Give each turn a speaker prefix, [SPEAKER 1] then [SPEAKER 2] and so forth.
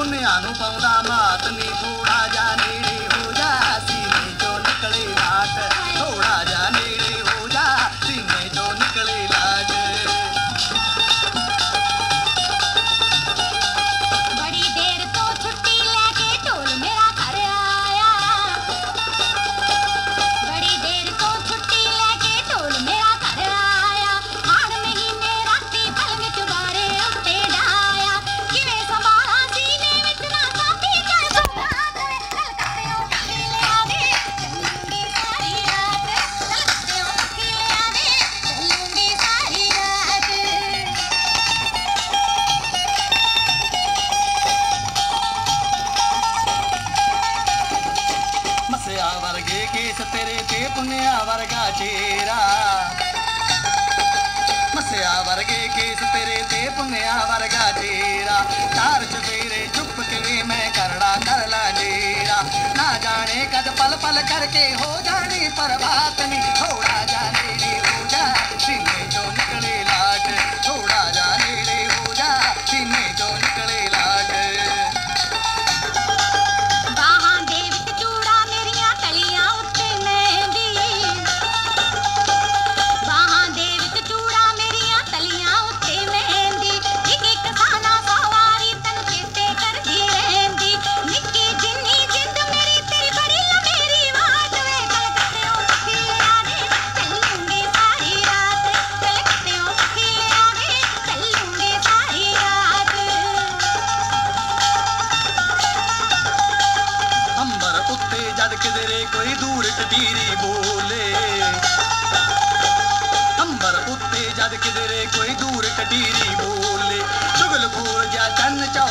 [SPEAKER 1] पुण्यानुपौला मातमी भू केस तेरे ते पुनिया वर्गा चेरा मसिया वर्गे केस तेरे ते पुनिया वर्गा चेरा तार चुपेरे चुप के मैं करड़ा करला जेरा। ना जाने कद पल पल करके हो जाने परवा। ਜਦ ਕਿਦਰੇ ਕੋਈ ਦੂਰ ਟਟੀਰੀ ਬੋਲੇ ਅੰਬਰ ਉੱਤੇ ਜਦ ਕਿਦਰੇ ਕੋਈ ਦੂਰ ਟਟੀਰੀ ਬੋਲੇ ਚੁਗਲਖੋਰ ਜਾਂ ਚੰਨ ਚਾ